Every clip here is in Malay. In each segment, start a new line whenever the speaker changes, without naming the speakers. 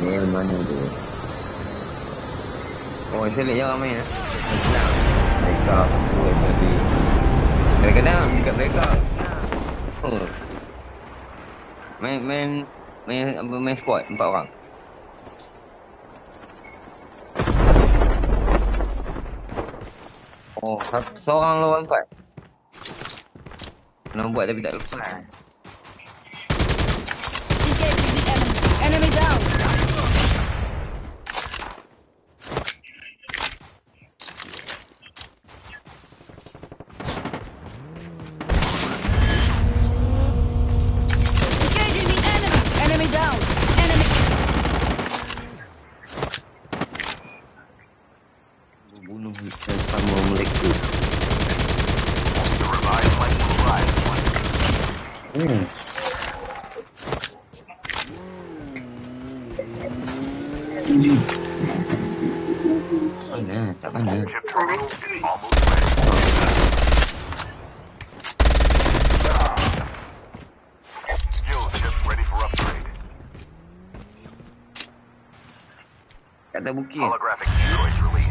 mana tu? Oh, selek je ramai lah. Mereka aku tadi. Kadang-kadang dekat mereka. Oh. Main main main apa main squad empat orang. Oh, seorang lawan empat. Nak buat tapi tak lepas. Mm. Ano, sa ano? Kada bukit.
Holographic droids released.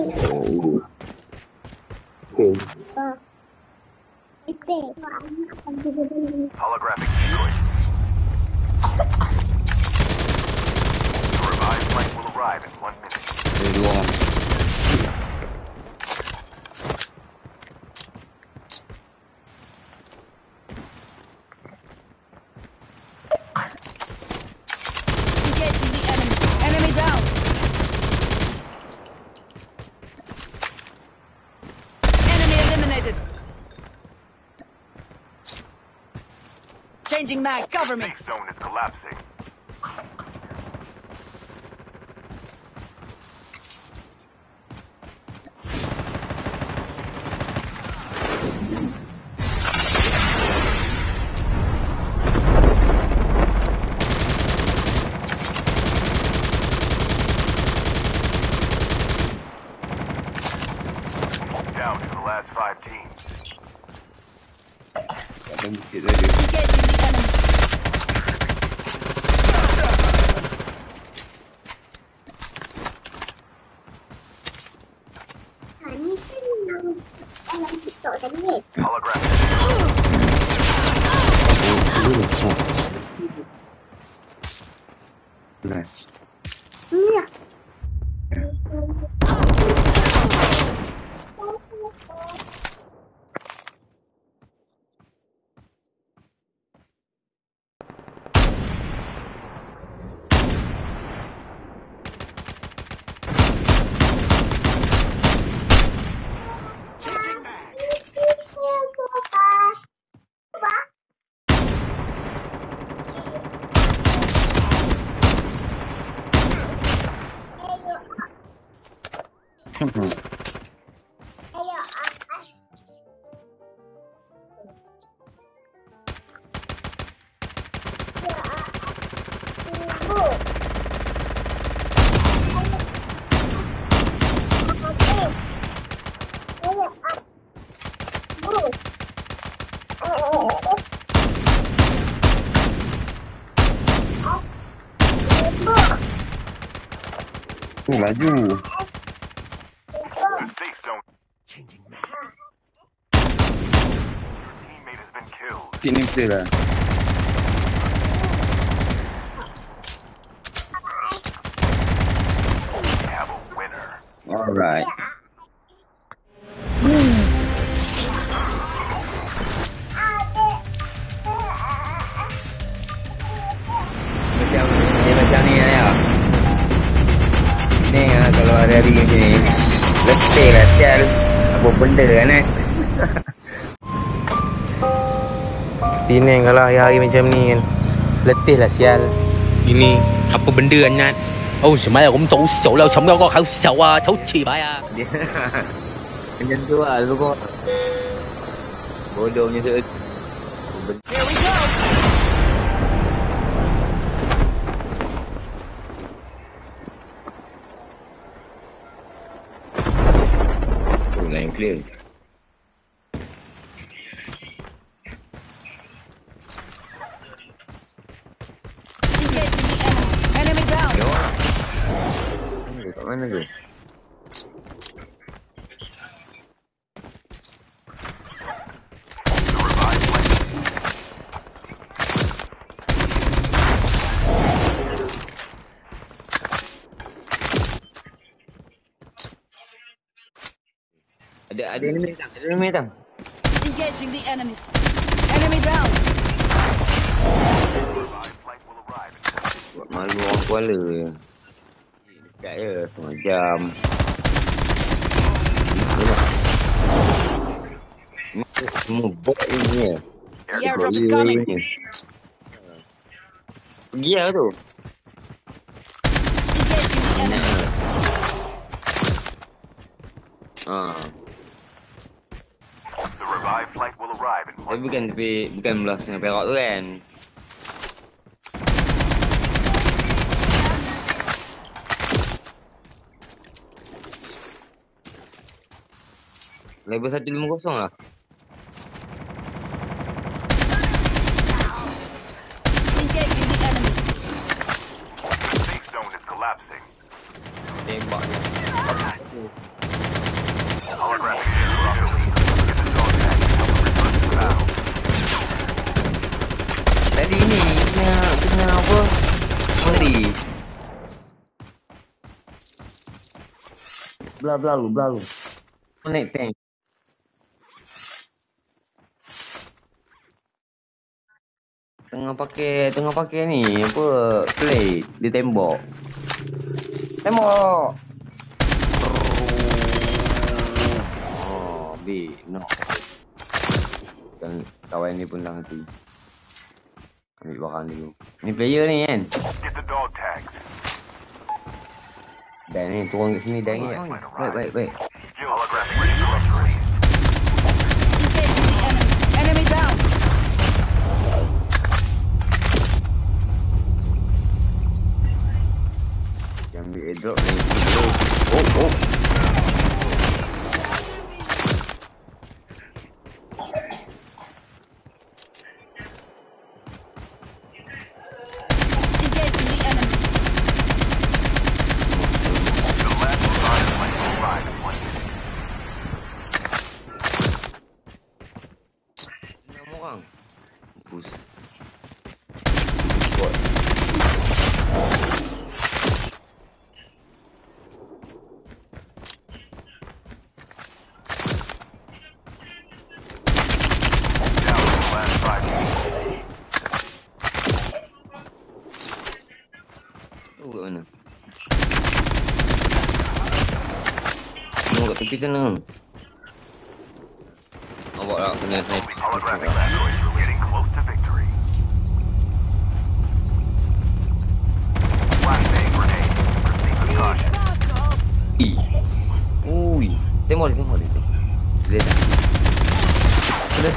Oh, dulu. Okay.
Holographic destroys. The revived flight will arrive in one minute.
Ada dua orang.
Engaging the enemies. Enemy down. Enemy eliminated. Changing mag. government. me.
Safe zone is collapsing. Nice. Yeah. 嗯。
还有啊啊。
啊啊，来
就。
Tiada. Alright. Macam ni lah, ya. betul lah Kalau ada hari macam ni Letih lah sial Apa benda kan eh
Pening kalau hari-hari macam ni kan. Letih lah sial. Ini Apa benda Anat? Oh semai aku minta usau lah. Sama aku kau usau lah. Tau cik
bayar. Macam tu lah Lalu kau? Bodohnya tu. Clear.
my nigga.
Ada ada enemy datang, ada enemy datang.
Engaging the enemies. Enemy down.
Buat malu orang kuala. Eh. Dekat je, setengah jam. Semua bot ni ya.
The airdrop is coming.
Pergi lah tu.
Arrive in
Tapi bukan tepi, bukan belah Sungai Perak tu kan. Level 150 lah.
Engaging the enemies.
safe zone is collapsing.
Tembak je.
Holographic disruption. Get the dog tag and help them return to battle.
Tadi ni kena kena apa? Meri. Bla bla lu, bla lu. Naik tank. Tengah pakai tengah pakai ni apa plate dia tembok. Tembok. Oh, B, no. Dan kawan ni pun dah mati. Ambil barang dulu. Ni player ni kan. Dan ni turun kat sini dan ni. Baik baik baik. tepi sana. Awak lah kena sniper. Ui, tembak dia, tembak dia, tembak dia. Dia dah.
Kena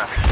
traffic.